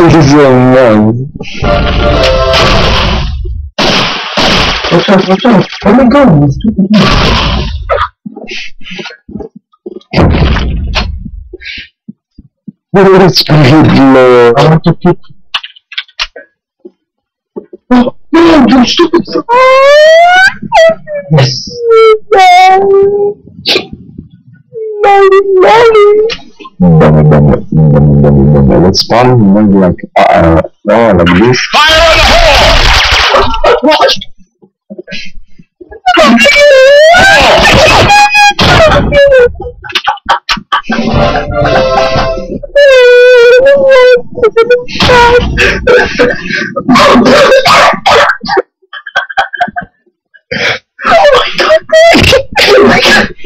He's a man. Watch out, watch out. Oh my god, this stupid thing. Speed low. I want to keep. Oh, no, you stupid. Yes. Let's spawn maybe like uh, no like this. Fire in the hole! What? oh my god!